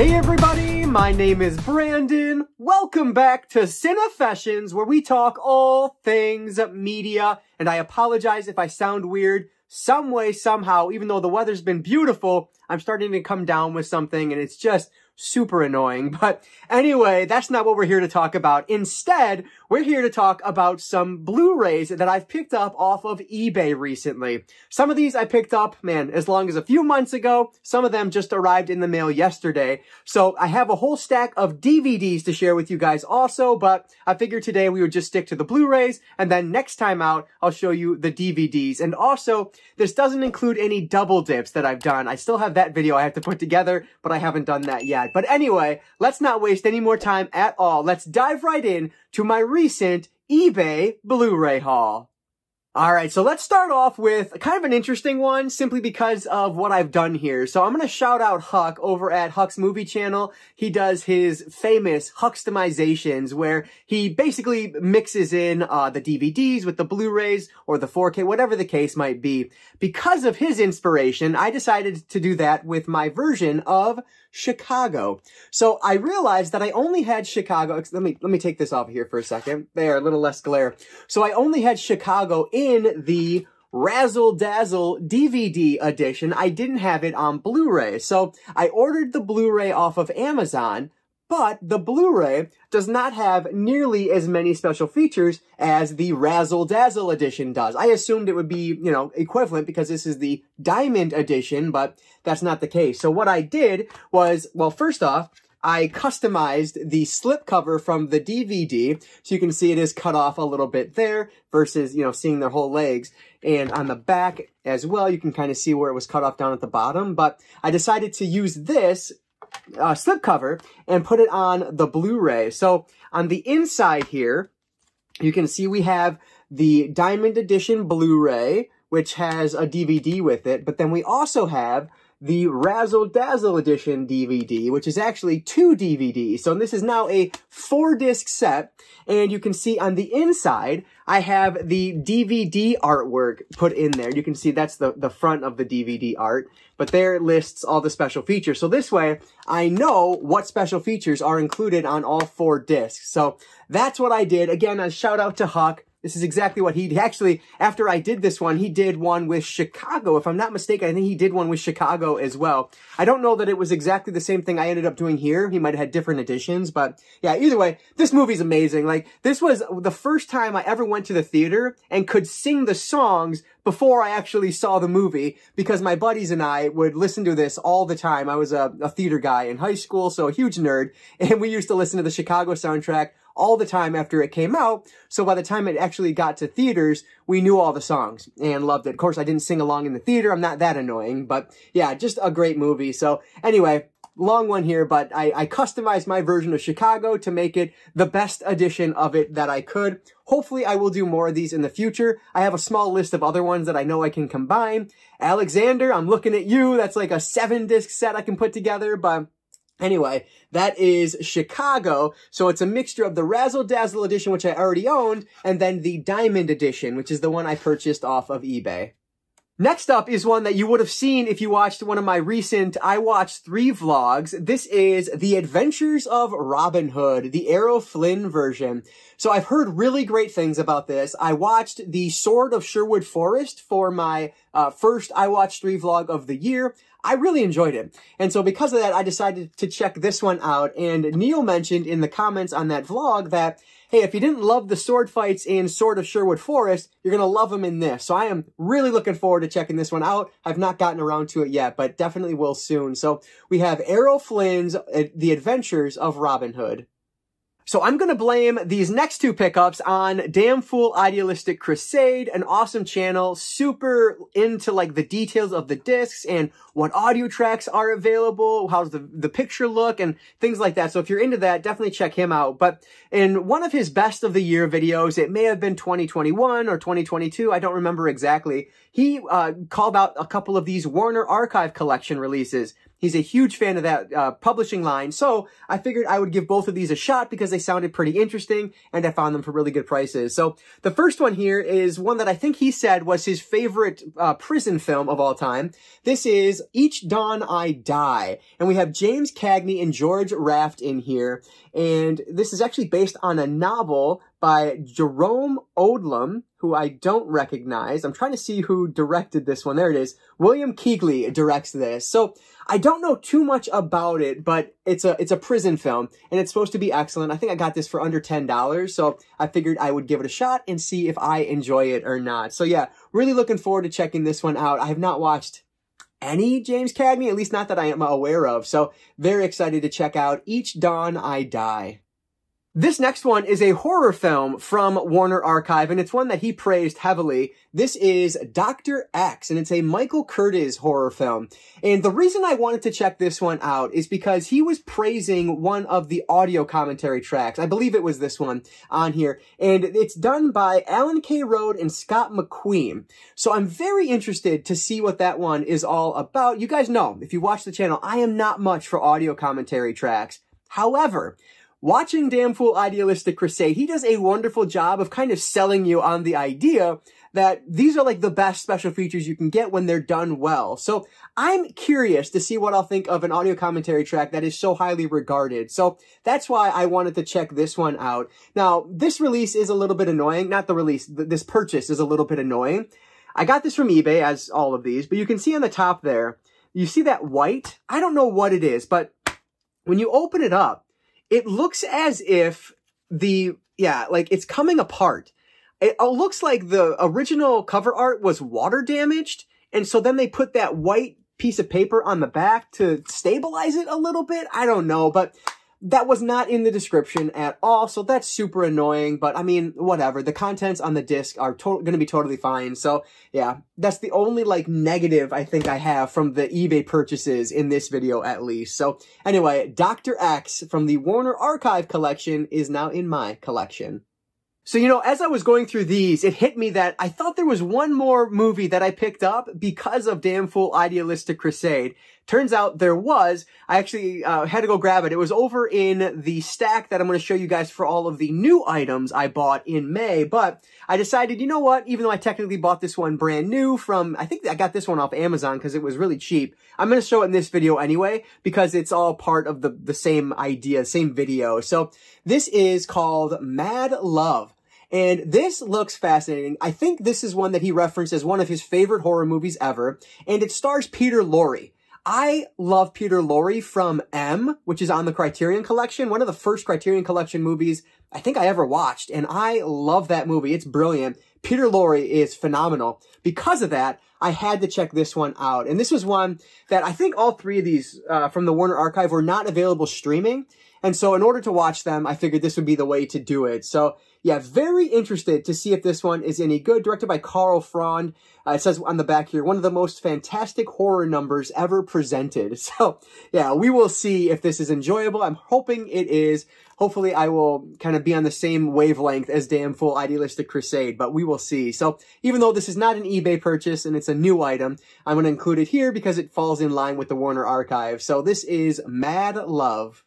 Hey everybody, my name is Brandon. Welcome back to Cinefessions, where we talk all things media. And I apologize if I sound weird. Some way, somehow, even though the weather's been beautiful, I'm starting to come down with something and it's just super annoying. But anyway, that's not what we're here to talk about. Instead, we're here to talk about some Blu-rays that I've picked up off of eBay recently. Some of these I picked up, man, as long as a few months ago. Some of them just arrived in the mail yesterday. So I have a whole stack of DVDs to share with you guys also, but I figured today we would just stick to the Blu-rays, and then next time out, I'll show you the DVDs. And also, this doesn't include any double dips that I've done. I still have that video I have to put together, but I haven't done that yet. But anyway, let's not waste any more time at all. Let's dive right in to my recent eBay Blu-ray haul. Alright, so let's start off with kind of an interesting one, simply because of what I've done here. So I'm gonna shout out Huck over at Huck's Movie Channel. He does his famous Huckstimizations, where he basically mixes in uh, the DVDs with the Blu-rays or the 4K, whatever the case might be. Because of his inspiration, I decided to do that with my version of Chicago. So I realized that I only had Chicago. Let me, let me take this off here for a second. There, a little less glare. So I only had Chicago in the Razzle Dazzle DVD edition. I didn't have it on Blu-ray. So I ordered the Blu-ray off of Amazon, but the Blu-ray does not have nearly as many special features as the Razzle Dazzle edition does. I assumed it would be, you know, equivalent because this is the Diamond edition, but that's not the case. So what I did was, well, first off, I customized the slipcover from the DVD. So you can see it is cut off a little bit there versus, you know, seeing their whole legs. And on the back as well, you can kind of see where it was cut off down at the bottom. But I decided to use this uh, slipcover and put it on the Blu-ray. So on the inside here, you can see we have the Diamond Edition Blu-ray, which has a DVD with it, but then we also have the Razzle Dazzle Edition DVD, which is actually two DVDs. So this is now a four disc set. And you can see on the inside, I have the DVD artwork put in there. You can see that's the, the front of the DVD art, but there it lists all the special features. So this way, I know what special features are included on all four discs. So that's what I did. Again, a shout out to Huck. This is exactly what he actually, after I did this one, he did one with Chicago. If I'm not mistaken, I think he did one with Chicago as well. I don't know that it was exactly the same thing I ended up doing here. He might have had different editions, but yeah, either way, this movie's amazing. Like, this was the first time I ever went to the theater and could sing the songs before I actually saw the movie because my buddies and I would listen to this all the time. I was a, a theater guy in high school, so a huge nerd, and we used to listen to the Chicago soundtrack all the time after it came out. So by the time it actually got to theaters, we knew all the songs and loved it. Of course, I didn't sing along in the theater. I'm not that annoying, but yeah, just a great movie. So anyway, long one here, but I, I customized my version of Chicago to make it the best edition of it that I could. Hopefully I will do more of these in the future. I have a small list of other ones that I know I can combine. Alexander, I'm looking at you. That's like a seven disc set I can put together, but Anyway, that is Chicago. So it's a mixture of the Razzle Dazzle edition, which I already owned, and then the Diamond edition, which is the one I purchased off of eBay. Next up is one that you would have seen if you watched one of my recent I Watched 3 vlogs. This is The Adventures of Robin Hood, the Errol Flynn version. So I've heard really great things about this. I watched The Sword of Sherwood Forest for my uh, first I Watched 3 vlog of the year. I really enjoyed it. And so because of that, I decided to check this one out. And Neil mentioned in the comments on that vlog that hey, if you didn't love the sword fights in Sword of Sherwood Forest, you're going to love them in this. So I am really looking forward to checking this one out. I've not gotten around to it yet, but definitely will soon. So we have Errol Flynn's uh, The Adventures of Robin Hood. So I'm going to blame these next two pickups on Damn Fool Idealistic Crusade, an awesome channel, super into like the details of the discs and what audio tracks are available, how's the, the picture look and things like that. So if you're into that, definitely check him out. But in one of his best of the year videos, it may have been 2021 or 2022, I don't remember exactly, he uh, called out a couple of these Warner Archive Collection releases. He's a huge fan of that uh, publishing line. So I figured I would give both of these a shot because they sounded pretty interesting and I found them for really good prices. So the first one here is one that I think he said was his favorite uh, prison film of all time. This is Each Dawn I Die. And we have James Cagney and George Raft in here. And this is actually based on a novel by Jerome Odlum, who I don't recognize. I'm trying to see who directed this one. There it is. William Keighley directs this. So I don't know too much about it, but it's a it's a prison film and it's supposed to be excellent. I think I got this for under $10, so I figured I would give it a shot and see if I enjoy it or not. So yeah, really looking forward to checking this one out. I have not watched any James Cagney, at least not that I am aware of. So very excited to check out Each Dawn I Die. This next one is a horror film from Warner Archive, and it's one that he praised heavily. This is Dr. X, and it's a Michael Curtiz horror film. And the reason I wanted to check this one out is because he was praising one of the audio commentary tracks. I believe it was this one on here. And it's done by Alan K. Rode and Scott McQueen. So I'm very interested to see what that one is all about. You guys know, if you watch the channel, I am not much for audio commentary tracks. However, Watching Damn Fool Idealistic Crusade, he does a wonderful job of kind of selling you on the idea that these are like the best special features you can get when they're done well. So I'm curious to see what I'll think of an audio commentary track that is so highly regarded. So that's why I wanted to check this one out. Now, this release is a little bit annoying. Not the release, this purchase is a little bit annoying. I got this from eBay, as all of these, but you can see on the top there, you see that white? I don't know what it is, but when you open it up, it looks as if the, yeah, like it's coming apart. It looks like the original cover art was water damaged. And so then they put that white piece of paper on the back to stabilize it a little bit. I don't know, but that was not in the description at all, so that's super annoying, but I mean, whatever. The contents on the disc are gonna be totally fine, so yeah, that's the only, like, negative I think I have from the eBay purchases in this video at least. So anyway, Dr. X from the Warner Archive collection is now in my collection. So, you know, as I was going through these, it hit me that I thought there was one more movie that I picked up because of Damn Fool Idealistic Crusade. Turns out there was. I actually uh, had to go grab it. It was over in the stack that I'm going to show you guys for all of the new items I bought in May. But I decided, you know what? Even though I technically bought this one brand new from, I think I got this one off Amazon because it was really cheap. I'm going to show it in this video anyway because it's all part of the, the same idea, same video. So this is called Mad Love. And this looks fascinating. I think this is one that he referenced as one of his favorite horror movies ever. And it stars Peter Lorre. I love Peter Lorre from M, which is on the Criterion Collection, one of the first Criterion Collection movies I think I ever watched, and I love that movie. It's brilliant. Peter Lorre is phenomenal. Because of that, I had to check this one out. And this was one that I think all three of these uh, from the Warner Archive were not available streaming. And so in order to watch them, I figured this would be the way to do it. So yeah, very interested to see if this one is any good. Directed by Karl Freund. Uh, it says on the back here, one of the most fantastic horror numbers ever presented. So yeah, we will see if this is enjoyable. I'm hoping it is. Hopefully I will kind of be on the same wavelength as Damn Fool Idealistic Crusade, but we will see. So even though this is not an eBay purchase and it's a new item, I'm going to include it here because it falls in line with the Warner Archive. So this is Mad Love.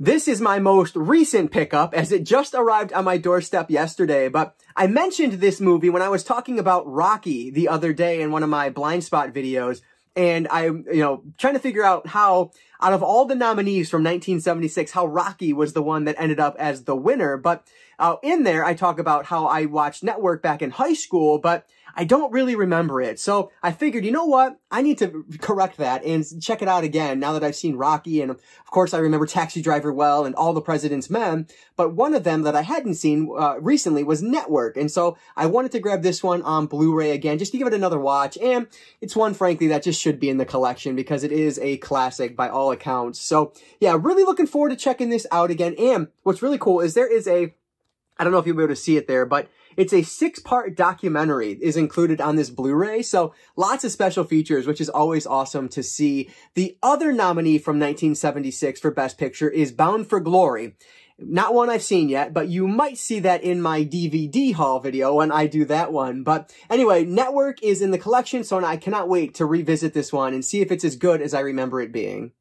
This is my most recent pickup as it just arrived on my doorstep yesterday, but I mentioned this movie when I was talking about Rocky the other day in one of my blind spot videos. And I'm, you know, trying to figure out how, out of all the nominees from 1976, how Rocky was the one that ended up as the winner. But uh, in there, I talk about how I watched Network back in high school, but I don't really remember it. So I figured, you know what? I need to correct that and check it out again now that I've seen Rocky. And of course, I remember Taxi Driver well and All the President's Men. But one of them that I hadn't seen uh, recently was Network. And so I wanted to grab this one on Blu-ray again just to give it another watch. And it's one, frankly, that just should be in the collection because it is a classic by all accounts. So yeah, really looking forward to checking this out again. And what's really cool is there is a I don't know if you'll be able to see it there, but it's a six-part documentary is included on this Blu-ray, so lots of special features, which is always awesome to see. The other nominee from 1976 for Best Picture is Bound for Glory. Not one I've seen yet, but you might see that in my DVD haul video when I do that one. But anyway, Network is in the collection, so I cannot wait to revisit this one and see if it's as good as I remember it being.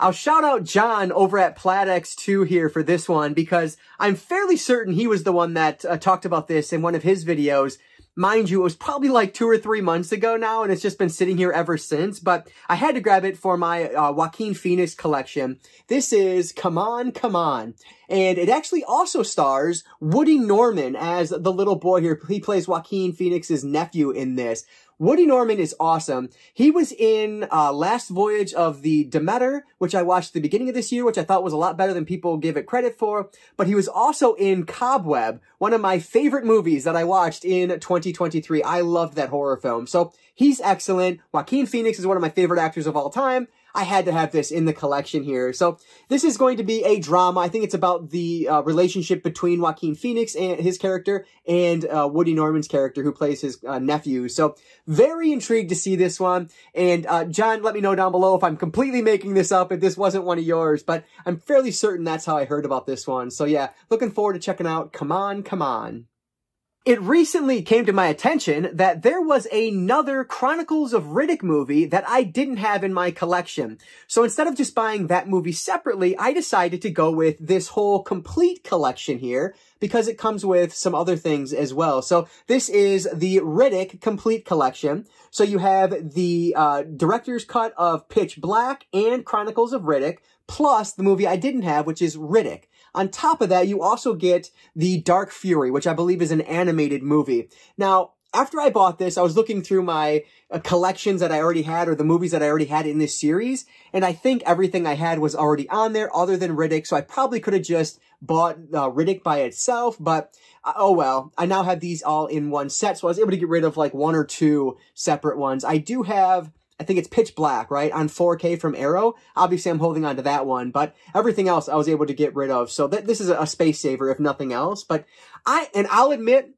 I'll shout out John over at Plaidx2 here for this one because I'm fairly certain he was the one that uh, talked about this in one of his videos Mind you, it was probably like two or three months ago now, and it's just been sitting here ever since, but I had to grab it for my uh, Joaquin Phoenix collection. This is Come On, Come On. And it actually also stars Woody Norman as the little boy here. He plays Joaquin Phoenix's nephew in this. Woody Norman is awesome. He was in uh, Last Voyage of the Demeter, which I watched the beginning of this year, which I thought was a lot better than people give it credit for. But he was also in Cobweb, one of my favorite movies that I watched in 2023. I loved that horror film. So he's excellent. Joaquin Phoenix is one of my favorite actors of all time. I had to have this in the collection here. So this is going to be a drama. I think it's about the uh, relationship between Joaquin Phoenix and his character and uh, Woody Norman's character who plays his uh, nephew. So very intrigued to see this one. And uh, John, let me know down below if I'm completely making this up, if this wasn't one of yours, but I'm fairly certain that's how I heard about this one. So yeah, looking forward to checking out Come On, Come On. It recently came to my attention that there was another Chronicles of Riddick movie that I didn't have in my collection. So instead of just buying that movie separately, I decided to go with this whole complete collection here because it comes with some other things as well. So this is the Riddick Complete Collection. So you have the uh, director's cut of Pitch Black and Chronicles of Riddick, plus the movie I didn't have, which is Riddick. On top of that, you also get the Dark Fury, which I believe is an animated movie. Now, after I bought this, I was looking through my uh, collections that I already had or the movies that I already had in this series, and I think everything I had was already on there other than Riddick, so I probably could have just bought uh, Riddick by itself, but uh, oh well. I now have these all in one set, so I was able to get rid of like one or two separate ones. I do have I think it's pitch black, right? On 4K from Arrow. Obviously, I'm holding on to that one, but everything else I was able to get rid of. So th this is a space saver, if nothing else. But I, and I'll admit,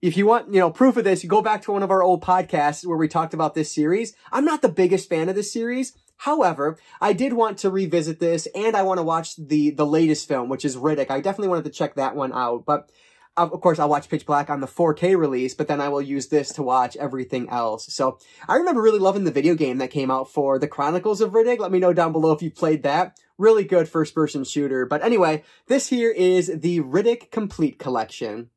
if you want, you know, proof of this, you go back to one of our old podcasts where we talked about this series. I'm not the biggest fan of this series. However, I did want to revisit this and I want to watch the, the latest film, which is Riddick. I definitely wanted to check that one out, but of course, I'll watch Pitch Black on the 4K release, but then I will use this to watch everything else. So I remember really loving the video game that came out for the Chronicles of Riddick. Let me know down below if you played that. Really good first-person shooter. But anyway, this here is the Riddick Complete Collection.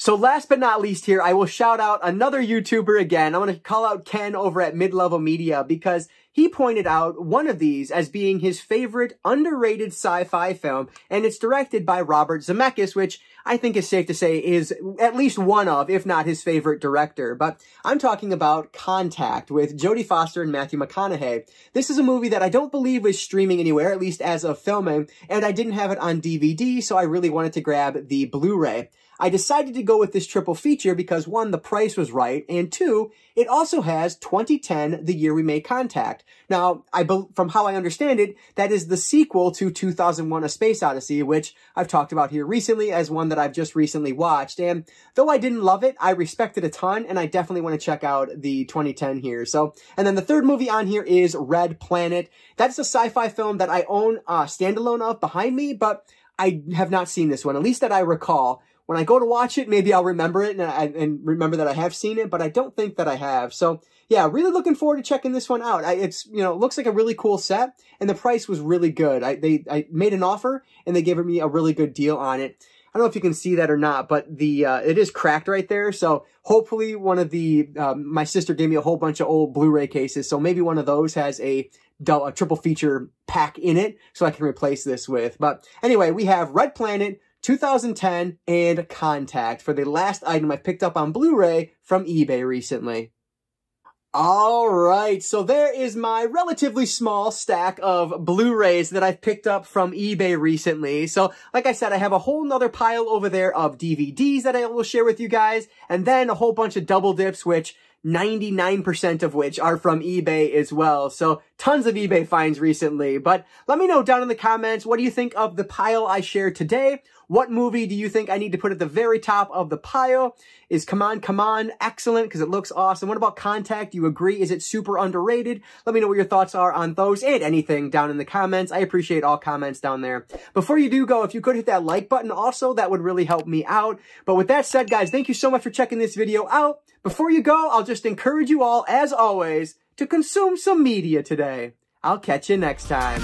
So last but not least here, I will shout out another YouTuber again. I'm going to call out Ken over at Mid-Level Media because he pointed out one of these as being his favorite underrated sci-fi film, and it's directed by Robert Zemeckis, which I think is safe to say is at least one of, if not his favorite director. But I'm talking about Contact with Jodie Foster and Matthew McConaughey. This is a movie that I don't believe is streaming anywhere, at least as of filming, and I didn't have it on DVD, so I really wanted to grab the Blu-ray. I decided to go with this triple feature because one, the price was right, and two, it also has 2010, the year we made contact. Now, I from how I understand it, that is the sequel to 2001 A Space Odyssey, which I've talked about here recently as one that I've just recently watched. And though I didn't love it, I respect it a ton, and I definitely want to check out the 2010 here. So, and then the third movie on here is Red Planet. That's a sci-fi film that I own uh, standalone of behind me, but I have not seen this one, at least that I recall when I go to watch it, maybe I'll remember it and, I, and remember that I have seen it, but I don't think that I have. So yeah, really looking forward to checking this one out. I, it's, you know, looks like a really cool set and the price was really good. I, they, I made an offer and they gave me a really good deal on it. I don't know if you can see that or not, but the, uh, it is cracked right there. So hopefully one of the, um, my sister gave me a whole bunch of old Blu-ray cases. So maybe one of those has a, a triple feature pack in it so I can replace this with. But anyway, we have Red Planet, 2010, and Contact for the last item I picked up on Blu-ray from eBay recently. Alright, so there is my relatively small stack of Blu-rays that I've picked up from eBay recently. So, like I said, I have a whole nother pile over there of DVDs that I will share with you guys, and then a whole bunch of double dips, which 99% of which are from eBay as well. So tons of eBay finds recently. But let me know down in the comments, what do you think of the pile I shared today? What movie do you think I need to put at the very top of the pile? Is Come On, Come On excellent because it looks awesome? What about Contact? Do you agree? Is it super underrated? Let me know what your thoughts are on those and anything down in the comments. I appreciate all comments down there. Before you do go, if you could hit that like button also, that would really help me out. But with that said, guys, thank you so much for checking this video out. Before you go, I'll just encourage you all, as always, to consume some media today. I'll catch you next time.